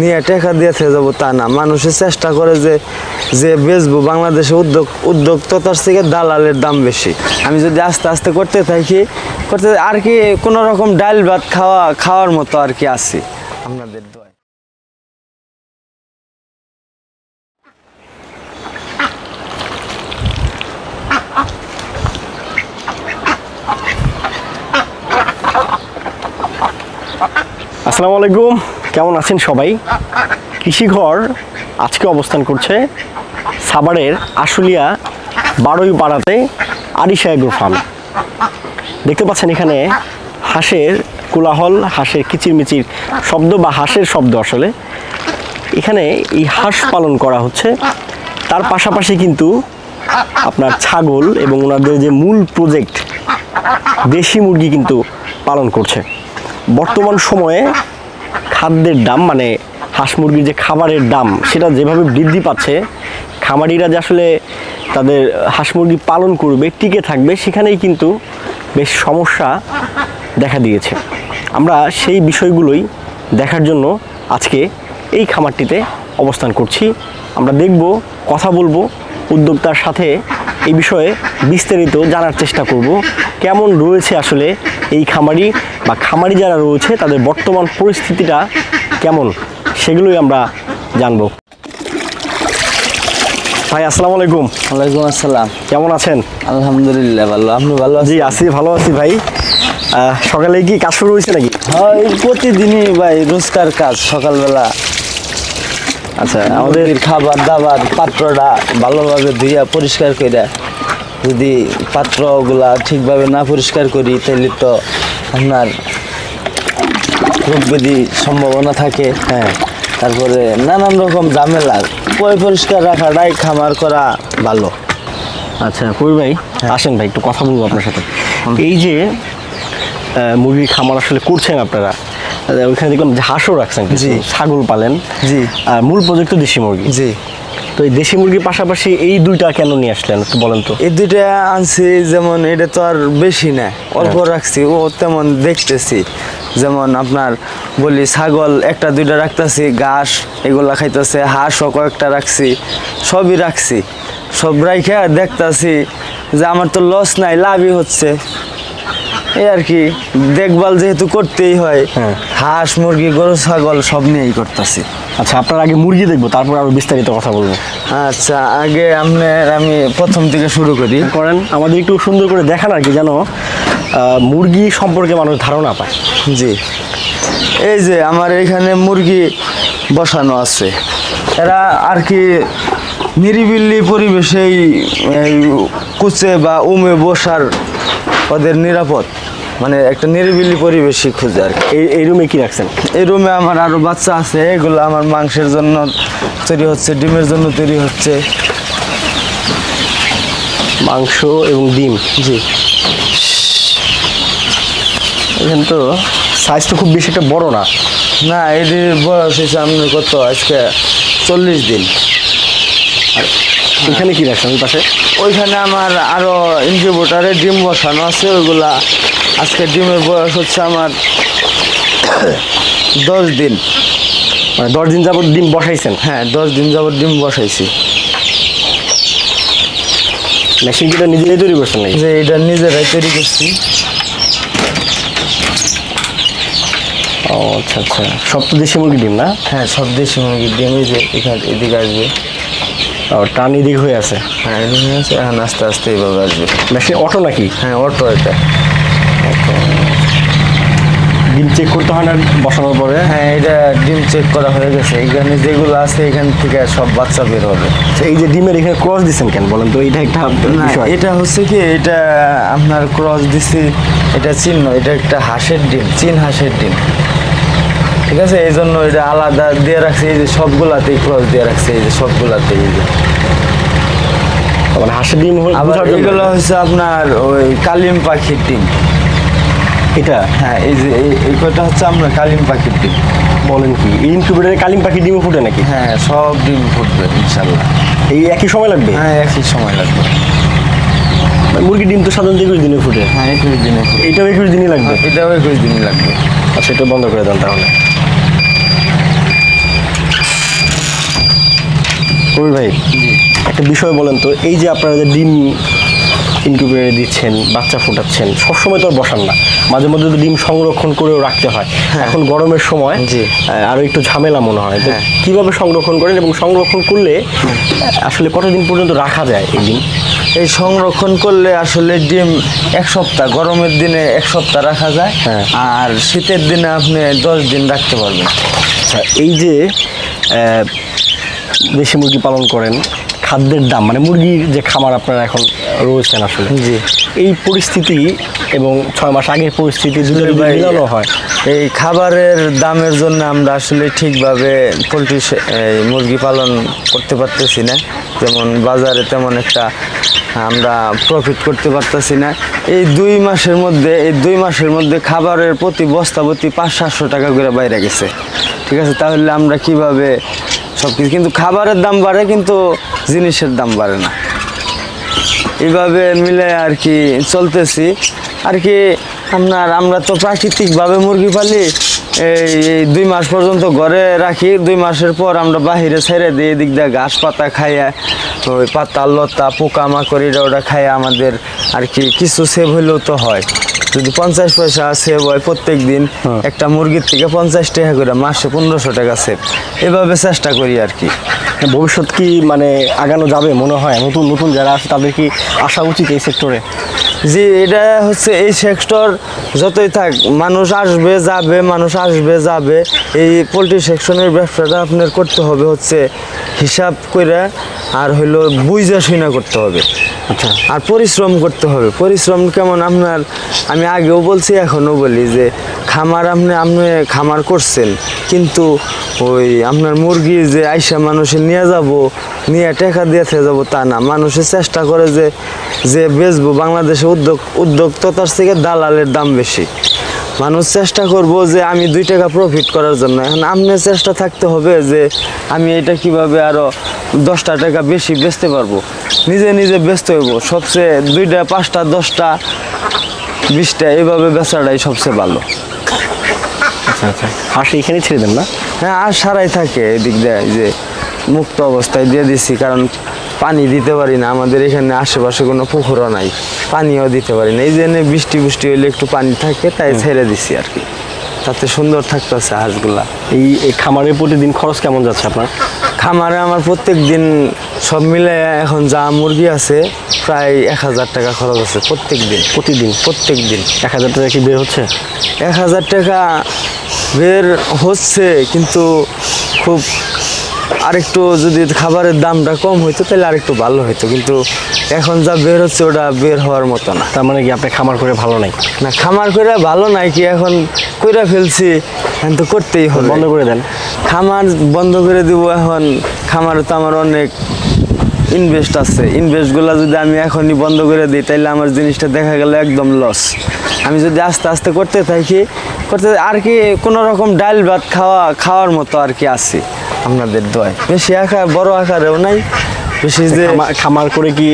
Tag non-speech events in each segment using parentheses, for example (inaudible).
নিয়ে টাকা দিয়ে থেকে যাব তা না। মানুষের চেষ্টা করে যে যে বেচবো বাংলাদেশে উদ্যোগ, উদ্যোক্তার থেকে দালালের দাম বেশি। আমি যদি আস্তে আস্তে করতে থাকি, করতে আর কি কোনো রকম ডাল ভাত খাওয়া, খাওয়ার মতো আর কি আছি। আপনাদের আসসালামু আলাইকুম। কেমন আছেন সবাই? কৃষিঘর আজকে অবস্থান করছে সাভারের আশুলিয়া বারোই পাড়াতে আরিশা এগ্রো ফার্ম। দেখতে পাচ্ছেন এখানে হাঁসের কোলাহল, হাঁসের কিচিরমিচির শব্দ বা হাঁসের শব্দ আসলে। এখানে এই হাঁস পালন করা হচ্ছে। তার পাশাপাশি কিন্তু আপনার ছাগল এবং ওনাদের যে মূল প্রজেক্ট দেশি মুরগি কিন্তু পালন করছে। বর্তমান সময়ে খাদ্যের দাম মানে হাঁস মুরগির যে খাবারের দাম, সেটা যেভাবে বৃদ্ধি পাচ্ছে, খামারিরা যে আসলে তাদের হাঁস মুরগি পালন করবে, টিকে থাকবে, সেখানেই কিন্তু বেশ সমস্যা দেখা দিয়েছে। আমরা সেই বিষয়গুলোই দেখার জন্য আজকে এই খামারটিতে অবস্থান করছি। আমরা দেখব, কথা বলব উদ্যোক্তার সাথে এই বিষয়ে বিস্তারিত জানার চেষ্টা করব। কেমন রয়েছে আসলে এই খামারি বা খামারি যারা রয়েছে তাদের বর্তমান পরিস্থিতিটা কেমন সেগুলোই আমরা জানব। ভাই আসসালামু আলাইকুম। ওয়ালাইকুম আসসালাম। কেমন আছেন? আলহামদুলিল্লাহ ভালো। আপনি ভালো জি আছেন? আছি ভালো আছি ভাই। সকালে কি কাজ শুরু হয়েছে নাকি? হয় প্রতিদিনই ভাই রোজকার কাজ সকালবেলা আচ্ছা আমাদের খাবার দাবার পাত্রটা ভালোভাবে ধুইয়া পরিষ্কার করে যদি পাত্রগুলা ঠিকভাবে না পরিষ্কার করি তাহলে তো আপনার রোগ ব্যাধি সম্ভাবনা থাকে। হ্যাঁ তারপরে নানান রকম ঝামেলা। পরিষ্কার রাখাটাই খামার করা ভালো। আচ্ছা কবি ভাই আসেন ভাই একটু কথা বলব আপনার সাথে। এই যে মুরগির খামার আসলে করছেন আপনারা ওইখানে দেখলাম যে হাঁসও রাখছেন জি। ছাগল পালেন। জি। আর মূল প্রজেক্ট তো দেশি মুরগি। জি। তো এই দেশি মুরগির পাশাপাশি এই দুইটা কেন নিয়ে আসলেন একটু বলেন তো। এই দুইটা আনছি যেমন এটা তো আর বেশি না অল্প রাখছি ও তেমন দেখতেছি। যেমন আপনার বলি ছাগল একটা দুইটা রাখতেছি ঘাস এগুলা খাইতেছে হাঁসও কয়েকটা রাখছি সবই রাখছি। সব রাইখে দেখতাছি যে আমার তো লস নাই লাভই হচ্ছে। এই আর কি দেখভাল যেহেতু করতেই হয় হ্যাঁ। হাঁস মুরগি গরু ছাগল সব নিয়েই করতেছি। আচ্ছা আপনার আগে মুরগি দেখব তারপর আরও বিস্তারিত কথা বলব। আচ্ছা আগে আপনার আমি প্রথম থেকে শুরু করি। করেন আমাদের একটু সুন্দর করে দেখান আর কি যেন মুরগি সম্পর্কে মানুষ ধারণা পায়। জি। এই যে আমার এখানে মুরগি বসানো আছে। এরা আর কি নিরিবিলি পরিবেশেই কুচে বা উমে বসার ওদের নিরাপদ। মানে একটা নিরিবিলি পরিবেশই খুঁজে আর এই এই রুমে কি রাখছেন? এই রুমে আমার আরও বাচ্চা আছে এগুলো আমার মাংসের জন্য তৈরি হচ্ছে ডিমের জন্য তৈরি হচ্ছে। মাংস এবং ডিম জি। এখানে তো সাইজ তো খুব বেশি একটা বড় না। না এটির বয়স হয়েছে আপনার কত? আজকে চল্লিশ দিন। এখানে কি রাখছেন পাশে? ওইখানে আমার আরও ইনকিউবেটারে ডিম বসানো আছে ওইগুলা আজকে ডিমের বয়স হচ্ছে আমার (coughs) দশ দিন। মানে দশ দিন যাবত ডিম বসাইছেন? হ্যাঁ দশ দিন যাবত ডিম বসাইছি। মেশিন কিটা নিজেই তৈরি করছেন নাকি? যে এটা নিজেরাই তৈরি করছি। ও আচ্ছা আচ্ছা। সব তো দেশি মুরগি ডিম না? হ্যাঁ সব দেশি মুরগির ডিম এই যে এখানে এদিকে আসবে। ও টান এদিক হয়ে আছে। হ্যাঁ এদিক হয়ে আছে এখন আস্তে আস্তে এইভাবে আসবে। মেশিন অটো নাকি? হ্যাঁ অটো এটা। ডিম চেক করতে হয় না বসানোর পরে? হ্যাঁ এটা ডিম চেক করা হয়ে গেছে। এখানে যেগুলো আছে এখান থেকে সব বাচ্চা বের হবে। আচ্ছা, এই যে ডিমের এখানে ক্রস দিচ্ছেন কেন বলেন তো? এটা একটা বিষয়। এটা হচ্ছে কি এটা আপনার ক্রস দিছি এটা চিহ্ন এটা একটা হাঁসের ডিম চীন হাঁসের ডিম। ঠিক আছে? এই জন্য এটা আলাদা দিয়ে রাখছে এই যে সবগুলাতেই ক্রস দিয়ে রাখছে এই যে সবগুলাতেই। এই যে মানে হাঁসের ডিম হল- আবার এগুলো হচ্ছে আপনার ওই কালিম পাখির ডিম। এটা? হ্যাঁ এই যে এই- এই হচ্ছে আপনার কালিম পাখির ডিম। বলেন কি এই ইনকিউবেটারে কালিম পাখি ডিমও ফুটে নাকি? হ্যাঁ সব ডিম ফুটবে ইনশাল্লাহ এই একই সময় লাগবে? হ্যাঁ একই সময় লাগবে। মুরগির ডিম তো সাধারণত একুশ দিনে ফুটে। হ্যাঁ একুশ দিনে। এইটাও একুশ দিনই লাগবে? এটাও একুশ দিনই লাগবে। আচ্ছা এটা বন্ধ করে দেন তাহলে। কবির ভাই একটা বিষয় বলেন তো এই যে আপনারা যে ডিম ইনকিউবেটরে দিচ্ছেন বাচ্চা ফোটাচ্ছেন সবসময় তো আর বসান না। মাঝে মধ্যে ডিম সংরক্ষণ করেও রাখতে হয়। এখন গরমের সময় আরও একটু ঝামেলা মনে হয়। তো হ্যাঁ। কীভাবে সংরক্ষণ করেন এবং সংরক্ষণ করলে আসলে কতদিন পর্যন্ত রাখা যায় এই ডিম? এই সংরক্ষণ করলে আসলে ডিম এক সপ্তাহ গরমের দিনে এক সপ্তাহ রাখা যায়। হ্যাঁ। আর শীতের দিনে আপনি দশ দিন রাখতে পারবেন। আচ্ছা এই যে দেশি মুরগি পালন করেন খাদ্যের দাম মানে মুরগির যে খামার আপনারা এখন রয়েছেন আসলে জি। এই পরিস্থিতি এবং ছয় মাস আগের পরিস্থিতি দুটো মিলানো হয়। এই খাবারের দামের জন্য আমরা আসলে ঠিকভাবে পোলট্রি মুরগি পালন করতে পারতেছি না। যেমন বাজারে তেমন একটা আমরা প্রফিট করতে পারতেছি না। এই দুই মাসের মধ্যে এই দুই মাসের মধ্যে খাবারের প্রতি বস্তা প্রতি পাঁচ সাতশো টাকা করে বাইরে গেছে। ঠিক আছে? তাহলে আমরা কীভাবে সব কিছু কিন্তু খাবারের দাম বাড়ে, কিন্তু জিনিসের দাম বাড়ে না। এইভাবে মিলে আর কি চলতেছি। আর কি আপনার, আমরা তো প্রাকৃতিকভাবে মুরগি পালি, এই দুই মাস পর্যন্ত ঘরে রাখি। দুই মাসের পর আমরা বাহিরে ছেড়ে দিই, এদিক দিয়ে ঘাস পাতা খাইয়া, ওই পাতা, লতা পোকা মাকড় এটা ওটা খাইয়া আমাদের আর কি কিছু সেভ হইলেও তো হয়। যদি পঞ্চাশ পয়সা সেভ হয় প্রত্যেক দিন একটা মুরগির থেকে পঞ্চাশ টাকা করে মাসে পনেরোশো টাকা সেভ এভাবে চেষ্টা করি আর কি। ভবিষ্যৎ কি মানে আগানো যাবে মনে হয়? নতুন নতুন যারা আছে তাদের কি আসা উচিত এই সেক্টরে জি এটা হচ্ছে এই সেক্টর যতই থাক মানুষ আসবে যাবে মানুষ আসবে যাবে। এই পোলট্রি সেকশনের ব্যবসাটা আপনার করতে হবে হচ্ছে হিসাব করে আর হইল বুঝা শুনা করতে হবে। আচ্ছা। আর পরিশ্রম করতে হবে। পরিশ্রম কেমন? আপনার, আমি আগেও বলছি, এখনও বলি যে, খামার আপনি আপনি খামার করছেন, কিন্তু ওই আপনার মুরগি যে আইসা মানুষে নিয়ে যাব, নিয়ে টাকা দিয়ে যাব তা না। মানুষের চেষ্টা করে যে যে বেচবো, বাংলাদেশে উদ্যোগ উদ্যোগ তো তার থেকে দালালের দাম বেশি। মানুষ চেষ্টা করব যে আমি দুই টাকা প্রফিট করার জন্য। এখন আপনার চেষ্টা থাকতে হবে যে আমি এটা কীভাবে আরও দশটা টাকা বেশি বেচতে পারব। নিজে নিজে বেচতে হইব। সবচেয়ে দুইটা পাঁচটা দশটা বিশটা এইভাবে বেচাটাই সবচেয়ে ভালো। আচ্ছা আচ্ছা। হাঁস এখানে ছেড়ে দেন না? হ্যাঁ আর সারাই থাকে এদিক দিয়ে যে মুক্ত অবস্থায় দিয়ে দিছি কারণ পানি দিতে পারি না। আমাদের এখানে আশেপাশে কোনো পুকুরও নাই। পানিও দিতে পারি না। এই জন্য বৃষ্টি বৃষ্টি হইলে একটু পানি থাকে তাই ছেড়ে দিছি আর কি। তাতে সুন্দর থাকতেছে হাঁসগুলা এই এই খামারের প্রতিদিন খরচ কেমন যাচ্ছে আপনার? খামারে আমার প্রত্যেক দিন সব মিলে এখন যা মুরগি আছে প্রায় এক হাজার টাকা খরচ আছে প্রত্যেক দিন প্রতিদিন? প্রত্যেক দিন এক হাজার টাকা কি বের হচ্ছে? এক হাজার টাকা বের হচ্ছে কিন্তু খুব আরেকটু যদি খাবারের দামটা কম হইতো তাহলে আরেকটু ভালো হইতো। কিন্তু এখন যা বের হচ্ছে ওটা বের হওয়ার মতো না। তার মানে কি আপনি খামার করে ভালো নাই? না খামার করে ভালো নাই কি এখন কইরা ফেলছি এখন তো করতেই হবে। বন্ধ করে দেন। খামার বন্ধ করে দিব এখন খামারে তো আমার অনেক ইনভেস্ট আছে। ইনভেস্টগুলো যদি আমি এখনই বন্ধ করে দিই তাহলে আমার জিনিসটা দেখা গেল একদম লস আমি যদি আস্তে আস্তে করতে থাকি করতে আর কি কোনো রকম ডাল ভাত খাওয়া খাওয়ার মতো আর কি আছে। আপনাদের দয় বেশি আকার বড় আকারেও নাই। বেশি যে খামার করে কি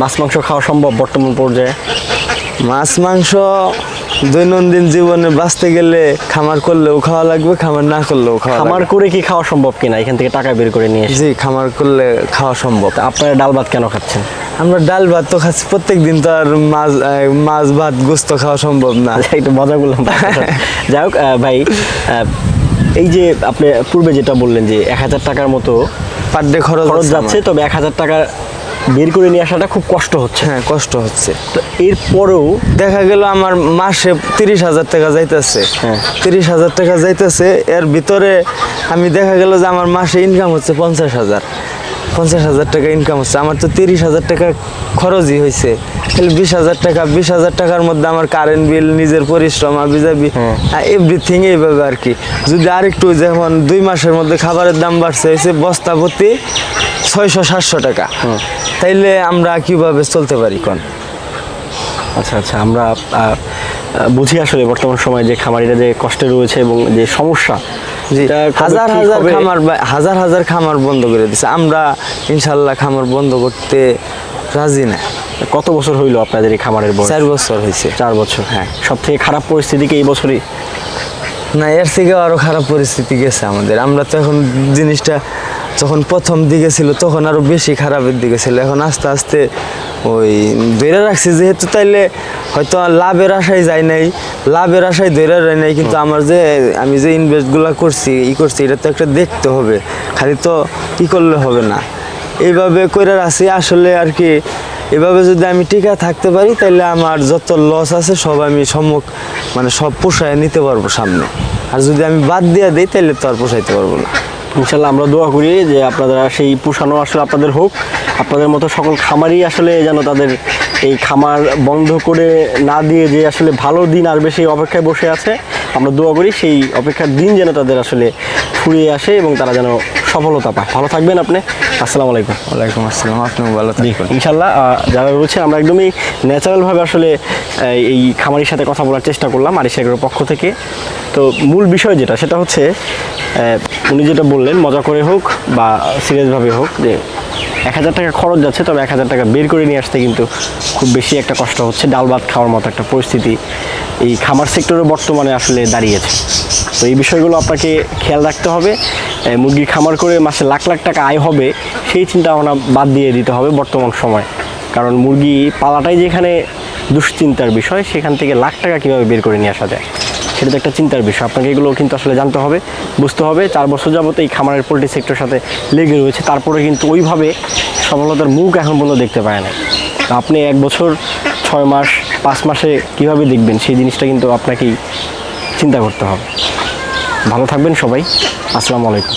মাছ মাংস খাওয়া সম্ভব বর্তমান পর্যায়ে? মাছ মাংস দৈনন্দিন জীবনে বাঁচতে গেলে খামার করলেও খাওয়া লাগবে খামার না করলেও খাওয়া খামার করে কি খাওয়া সম্ভব কিনা? এখান থেকে টাকা বের করে নিয়ে জি খামার করলে খাওয়া সম্ভব। আপনারা ডাল ভাত কেন খাচ্ছেন? আমরা ডাল ভাত তো খাচ্ছি প্রত্যেক দিন তো আর মাছ মাছ ভাত গোস্ত খাওয়া সম্ভব না। আচ্ছা একটু মজা করলাম। (laughs) যাই হোক ভাই এই যে আপনি পূর্বে যেটা বললেন যে এক হাজার টাকার মতো পার ডে খরচ খরচ যাচ্ছে তবে এক হাজার টাকা বের করে নিয়ে আসাটা খুব কষ্ট হচ্ছে। হ্যাঁ কষ্ট হচ্ছে। তো এরপরেও দেখা গেল আমার মাসে তিরিশ হাজার টাকা যাইতেছে। হ্যাঁ। তিরিশ হাজার টাকা যাইতেছে এর ভিতরে আমি দেখা গেল যে আমার মাসে ইনকাম হচ্ছে পঞ্চাশ হাজার। পঞ্চাশ হাজার টাকা ইনকাম হচ্ছে। আমার তো তিরিশ হাজার টাকা খরচই হয়েছে। তাহলে বিশ হাজার টাকা বিশ হাজার টাকার মধ্যে আমার কারেন্ট বিল নিজের পরিশ্রম আবি যাবি এভরিথিং এইভাবে আর কি। যদি আরেকটু যেমন দুই মাসের মধ্যে খাবারের দাম বাড়ছে হয়েছে বস্তা প্রতি ছয়শো সাতশো টাকা। তাইলে আমরা কীভাবে চলতে পারি কোন? আচ্ছা আচ্ছা আমরা বুঝি আসলে বর্তমান সময়ে যে খামারিরা যে কষ্টে রয়েছে এবং যে সমস্যা হাজার হাজার খামার হাজার হাজার খামার বন্ধ করে দিছে। আমরা ইনশাল্লাহ খামার বন্ধ করতে রাজি না। কত বছর হইল আপনাদের এই খামারের বয়স? চার বছর হয়েছে চার বছর। হ্যাঁ। সব থেকে খারাপ পরিস্থিতি কি এই বছরই? না এর থেকে আরও খারাপ পরিস্থিতি গেছে আমাদের। আমরা তো এখন জিনিসটা যখন প্রথম দিকে ছিল তখন আরও বেশি খারাপের দিকে ছিল। এখন আস্তে আস্তে ওই ধরে রাখছি যেহেতু তাইলে হয়তো আর লাভের আশায় যায় নাই লাভের আশায় ধরে রায় নাই কিন্তু আমার যে আমি যে ইনভেস্টগুলো করছি ই করছি এটা তো একটা দেখতে হবে খালি তো ই করলে হবে না। এইভাবে করে রাখছি আসলে আর কি এভাবে যদি আমি টিকা থাকতে পারি তাহলে আমার যত লস আছে সব আমি সম্মুখ মানে সব পোষায় নিতে পারব সামনে। আর যদি আমি বাদ দিয়ে দিই তাহলে তো আর পোষাইতে পারব না। ইনশাল্লাহ আমরা দোয়া করি যে আপনারা সেই পোষানো আসলে আপনাদের হোক। আপনাদের মতো সকল খামারই আসলে যেন তাদের এই খামার বন্ধ করে না দিয়ে যে আসলে ভালো দিন আসবে সেই অপেক্ষায় বসে আছে। আমরা দোয়া করি সেই অপেক্ষার দিন যেন তাদের আসলে ফুরিয়ে আসে এবং তারা যেন সফলতা পায়। ভালো থাকবেন আপনি। আসসালামু আলাইকুম। ওয়ালাইকুম আসসালাম। আপনিও ভালো থাকবেন। ইনশাল্লাহ যারা রয়েছে আমরা একদমই ন্যাচারালভাবে আসলে এই খামারির সাথে কথা বলার চেষ্টা করলাম আরিশাগরের পক্ষ থেকে। তো মূল বিষয় যেটা সেটা হচ্ছে উনি যেটা বললেন মজা করে হোক বা সিরিয়াসভাবে হোক যে এক হাজার টাকা খরচ যাচ্ছে, তবে এক হাজার টাকা বের করে নিয়ে আসতে কিন্তু খুব বেশি একটা কষ্ট হচ্ছে। ডাল ভাত খাওয়ার মতো একটা পরিস্থিতি এই খামার সেক্টরে বর্তমানে আসলে দাঁড়িয়েছে। তো এই বিষয়গুলো আপনাকে খেয়াল রাখতে হবে। মুরগির খামার করে মাসে লাখ লাখ টাকা আয় হবে, সেই চিন্তা ভাবনা বাদ দিয়ে দিতে হবে বর্তমান সময়। কারণ মুরগি পালাটাই যেখানে দুশ্চিন্তার বিষয়, সেখান থেকে লাখ টাকা কীভাবে বের করে নিয়ে আসা যায়? সেটা তো একটা চিন্তার বিষয়। আপনাকে এগুলো কিন্তু আসলে জানতে হবে, বুঝতে হবে। চার বছর যাবত এই খামারের পোলট্রি সেক্টর সাথে লেগে রয়েছে। তারপরে কিন্তু ওইভাবে সফলতার মুখ এখন বলে দেখতে পায় না আপনি এক বছর, ছয় মাস, পাঁচ মাসে কীভাবে দেখবেন? সেই জিনিসটা কিন্তু আপনাকেই চিন্তা করতে হবে। ভালো থাকবেন সবাই। আসসালামু আলাইকুম।